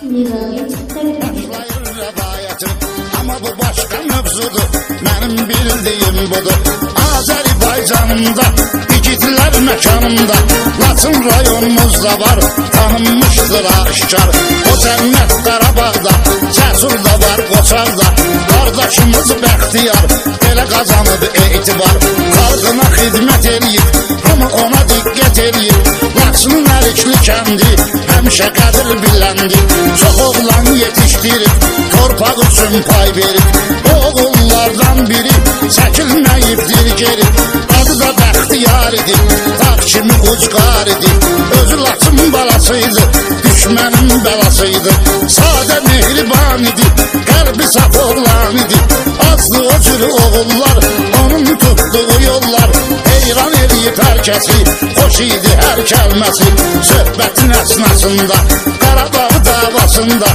Başlayır rəvayətim Amma bu başqa mövzudur Mənim bildiyim budur Azərbaycanımda İgidlər məkanımda Laçın rayonumuzda var Tanınmışdır aşkar O cənnət Qarabağda Cəsur da var Qoçarda Qardaşımız bəxtiyar Belə qazanıb etibar Xalqına xidmət eləyib Hamı ona diqqət eləyib Laçının əlikli kəndi Həmişə qədir biləndi Çox oğlan yetişdirib Torpaq üçün pay verib O oğullardan biri Çəkilməyibdir geri Adı da bəxtiyar idi Dağ kimi ucqar idi Özü Laçın balasıydı Düşmənin bəlasıydı Sadə mehriban idi Qəlbi saf oğlan idi Azdı o cür oğullar Onun tutduğu yollar. Heyran eləyib hər kəsi Xoş idi hər kəlməsi. Söhbətin havasında Karadağ davasında.